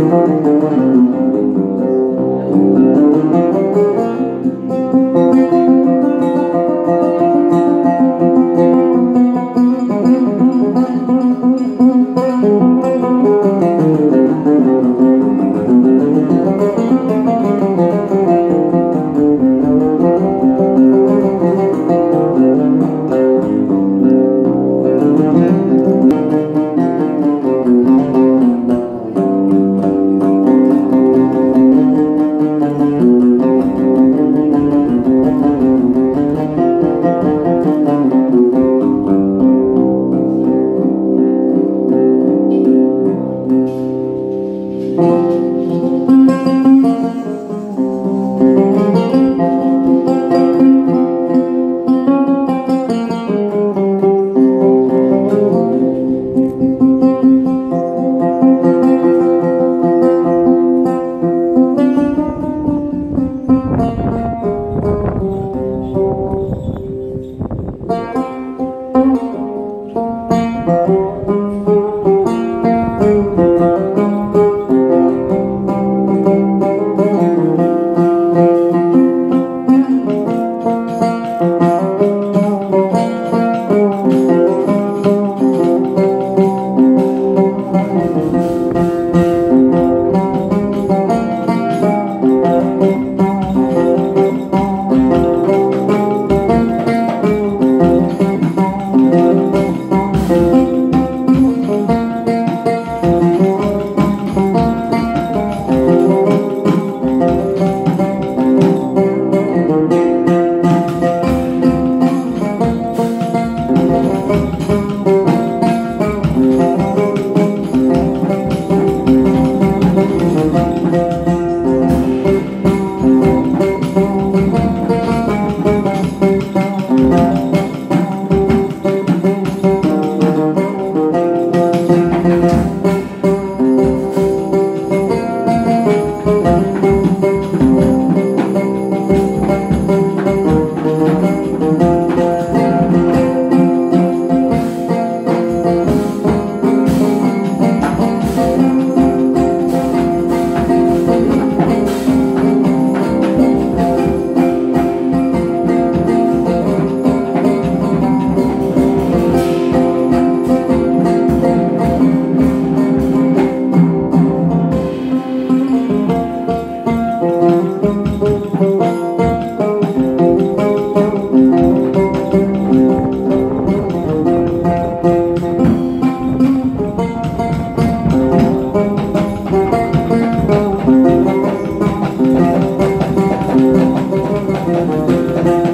Thank Música